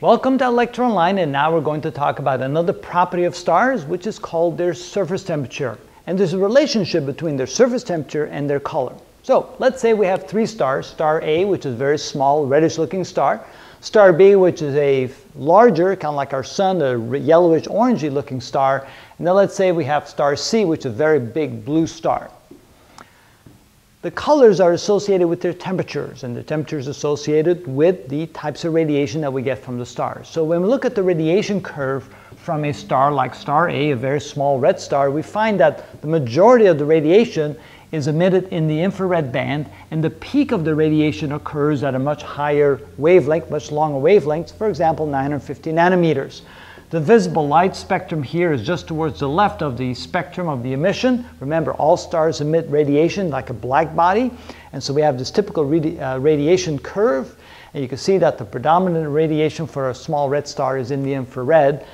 Welcome to Lecture Online and now we're going to talk about another property of stars which is called their surface temperature. And there's a relationship between their surface temperature and their color. So let's say we have three stars, star A which is a very small reddish looking star, star B which is a larger, kind of like our sun, a yellowish orangey looking star, and then let's say we have star C which is a very big blue star. The colors are associated with their temperatures, and the temperatures associated with the types of radiation that we get from the stars. So when we look at the radiation curve from a star like star A, a very small red star, we find that the majority of the radiation is emitted in the infrared band, and the peak of the radiation occurs at a much higher wavelength, much longer wavelengths, for example, 950 nanometers. The visible light spectrum here is just towards the left of the spectrum of the emission. Remember, all stars emit radiation like a black body, and so we have this typical radi uh, radiation curve. And you can see that the predominant radiation for a small red star is in the infrared,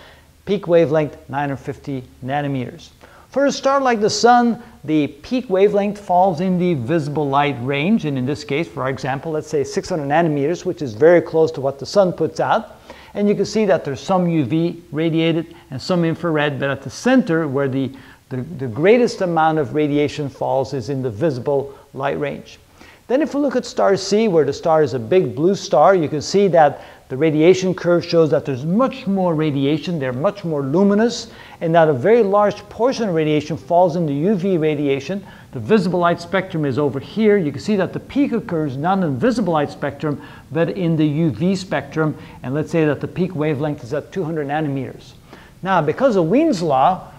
peak wavelength 950 nanometers. For a star like the Sun, the peak wavelength falls in the visible light range, and in this case, for example, let's say 600 nanometers, which is very close to what the Sun puts out. And you can see that there's some UV radiated and some infrared, but at the center where the, the, the greatest amount of radiation falls is in the visible light range. Then if we look at star C, where the star is a big blue star, you can see that the radiation curve shows that there's much more radiation, they're much more luminous, and that a very large portion of radiation falls into the UV radiation. The visible light spectrum is over here. You can see that the peak occurs not in the visible light spectrum, but in the UV spectrum, and let's say that the peak wavelength is at 200 nanometers. Now, because of Wien's law,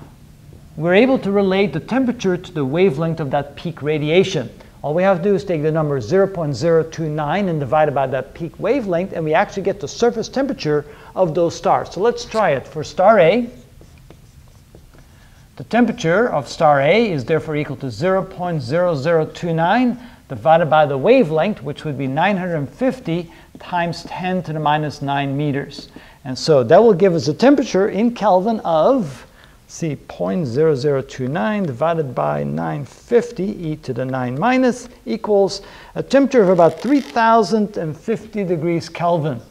we're able to relate the temperature to the wavelength of that peak radiation. All we have to do is take the number 0.029 and divide it by that peak wavelength, and we actually get the surface temperature of those stars. So let's try it. For star A, the temperature of star A is therefore equal to 0.0029 divided by the wavelength, which would be 950 times 10 to the minus 9 meters. And so that will give us a temperature in Kelvin of see 0.0029 divided by 950 e to the 9 minus equals a temperature of about 3050 degrees Kelvin.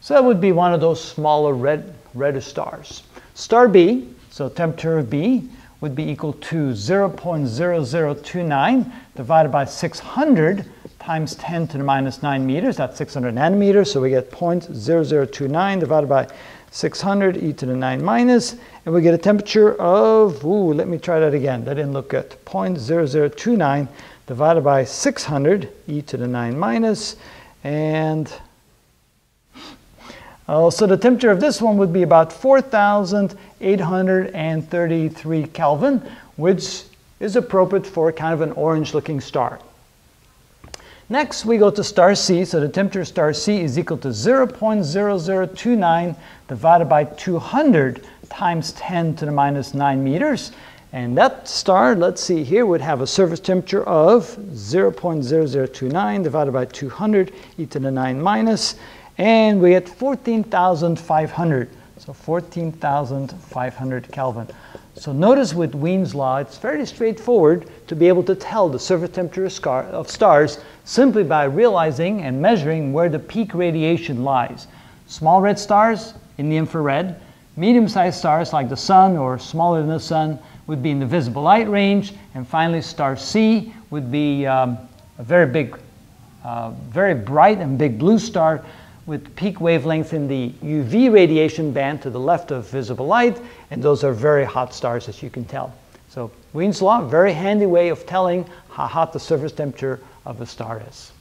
So that would be one of those smaller red, reddish stars. Star B, so temperature of B, would be equal to 0.0029 divided by 600 times 10 to the minus 9 meters. That's 600 nanometers. So we get 0.0029 divided by 600 e to the 9 minus, and we get a temperature of, ooh, let me try that again. That didn't look good. 0.0029 divided by 600 e to the 9 minus, and uh, so the temperature of this one would be about 4,833 Kelvin, which is appropriate for kind of an orange looking star. Next, we go to star C. So the temperature star C is equal to 0.0029 divided by 200 times 10 to the minus 9 meters. And that star, let's see here, would have a surface temperature of 0.0029 divided by 200 e to the 9 minus, and we get 14,500. So 14,500 Kelvin. So notice with Wien's law, it's fairly straightforward to be able to tell the surface temperature of stars simply by realizing and measuring where the peak radiation lies. Small red stars in the infrared, medium-sized stars like the sun or smaller than the sun would be in the visible light range, and finally star C would be um, a very big, uh, very bright and big blue star with peak wavelength in the UV radiation band to the left of visible light, and those are very hot stars as you can tell. So Wien's law, very handy way of telling how hot the surface temperature of a star is.